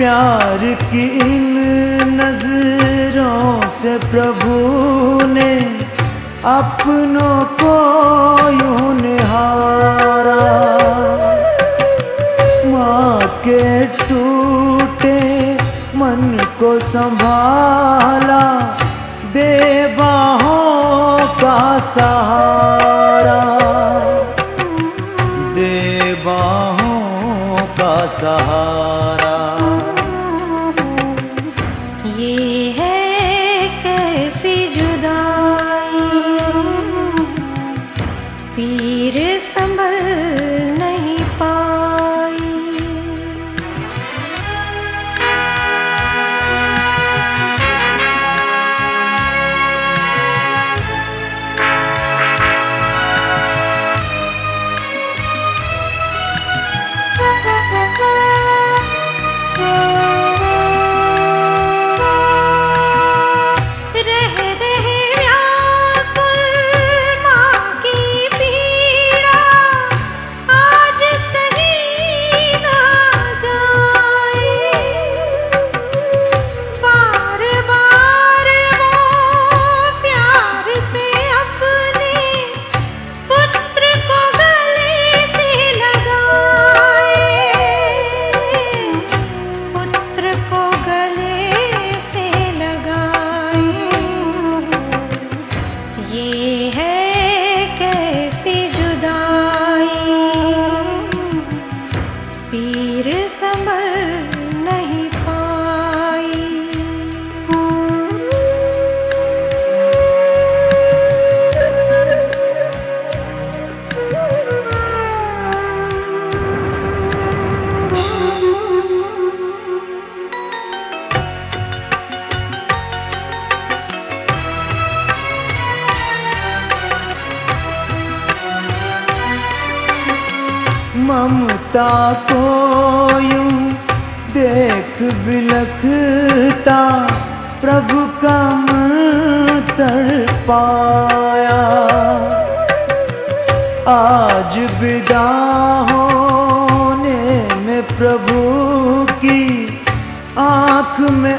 प्यार की इन नज़रों से प्रभु ने अपनों को यूँ निहारा। माँ के टूटे मन को संभाला, देवाहों का सहारा। Yeah. ममता को यूँ देख बिलखता, प्रभु का मन तर पाया। आज विदा होने में प्रभु की आँख में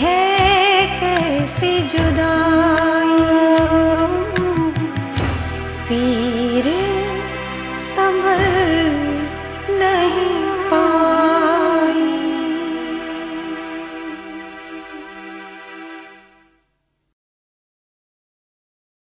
है कैसी जुदा